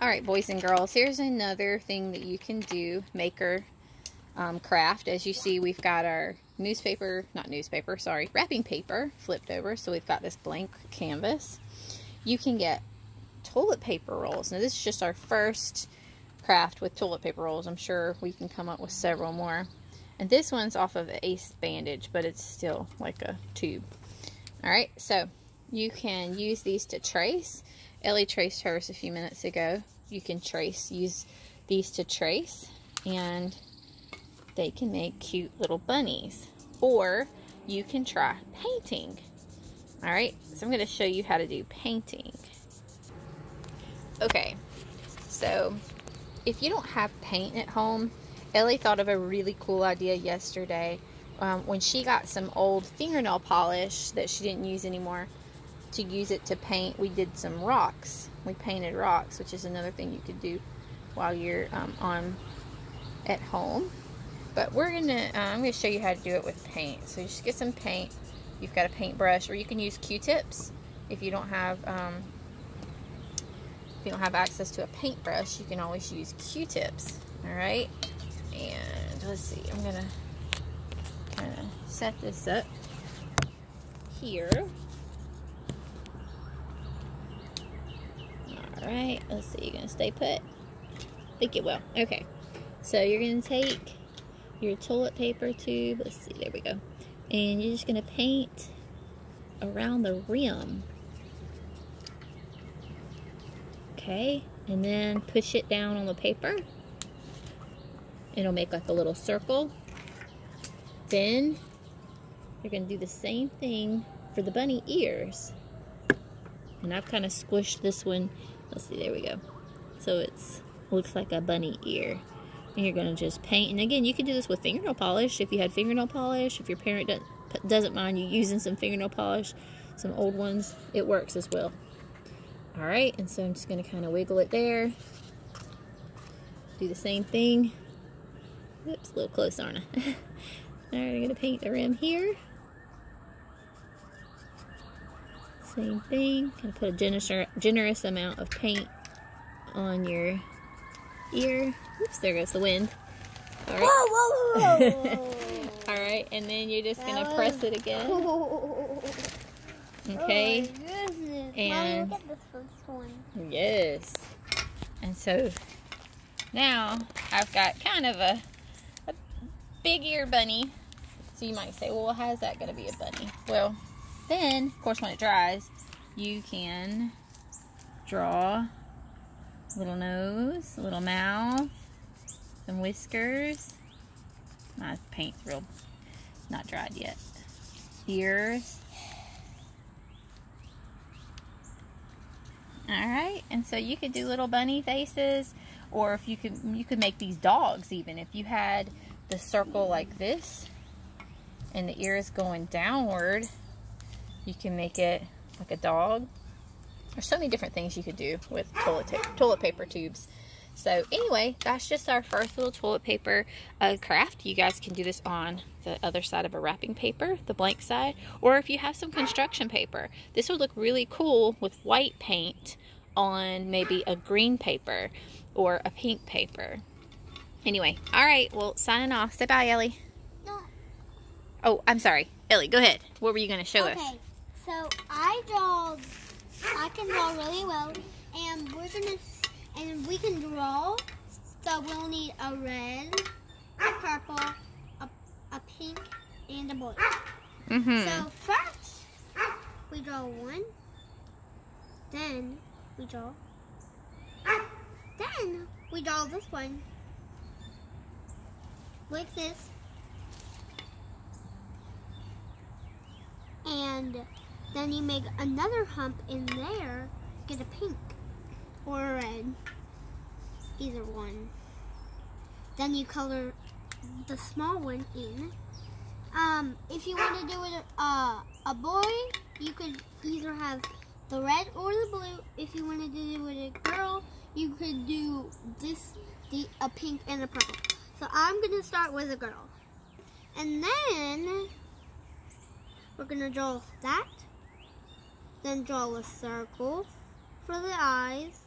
All right, boys and girls, here's another thing that you can do, maker um, craft. As you see, we've got our newspaper, not newspaper, sorry, wrapping paper flipped over. So we've got this blank canvas. You can get toilet paper rolls. Now this is just our first craft with toilet paper rolls. I'm sure we can come up with several more. And this one's off of Ace Bandage, but it's still like a tube. All right, so you can use these to trace. Elly traced hers a few minutes ago. You can trace, use these to trace, and they can make cute little bunnies. Or you can try painting. All right, so I'm gonna show you how to do painting. Okay, so if you don't have paint at home, Elly thought of a really cool idea yesterday. Um, when she got some old fingernail polish that she didn't use anymore, to use it to paint, we did some rocks. We painted rocks, which is another thing you could do while you're um, on at home. But we're gonna, uh, I'm gonna show you how to do it with paint. So you just get some paint. You've got a paintbrush, or you can use Q-tips if you don't have, um, if you don't have access to a paintbrush. You can always use Q-tips. All right, and let's see. I'm gonna kind of set this up here. Alright, let's see, you're to stay put? Think it will. Okay, so you're to take your toilet paper tube, let's see, there we go, and you're just to paint around the rim. Okay, and then push it down on the paper. It'll make like a little circle. Then you're to do the same thing for the bunny ears. And I've kind of squished this one Let's see, there we go. So it's looks like a bunny ear. And you're gonna just paint. And again, you can do this with fingernail polish. If you had fingernail polish, if your parent doesn't, doesn't mind you using some fingernail polish, some old ones, it works as well. All right, and so I'm just gonna kind of wiggle it there. Do the same thing. Oops, a little close, aren't I? All right, I'm gonna paint the rim here. Same thing. Gonna put a generous, generous amount of paint on your ear. Oops, there goes the wind. All right. Whoa, whoa, whoa. All right, and then you're just gonna that press it again. Oh cool. Okay. Oh and Mommy, this first one. yes. And so now I've got kind of a, a big ear bunny. So you might say, well, how's that gonna be a bunny? Well, then, of course, when it dries, you can draw little nose, little mouth, some whiskers. My paint's real not dried yet. Ears. Alright, and so you could do little bunny faces, or if you could, you could make these dogs even. If you had the circle like this, and the ears going downward, you can make it like a dog. There's so many different things you could do with toilet, toilet paper tubes. So anyway, that's just our first little toilet paper uh, craft. You guys can do this on the other side of a wrapping paper, the blank side, or if you have some construction paper. This would look really cool with white paint on maybe a green paper or a pink paper. Anyway, all right, well, signing off. Say bye, Elly. No. Oh, I'm sorry. Elly, go ahead. What were you going to show okay. us? So I draw, I can draw really well, and we're gonna, and we can draw. So we'll need a red, a purple, a, a pink, and a blue. Mm -hmm. So first, we draw one. Then we draw. Then we draw this one. Like this. And then you make another hump in there, get a pink or a red, either one. Then you color the small one in. Um, if you want to do it uh, a boy, you could either have the red or the blue. If you wanted to do it a girl, you could do this, the a pink and a purple. So I'm going to start with a girl. And then we're going to draw that then draw a circle for the eyes.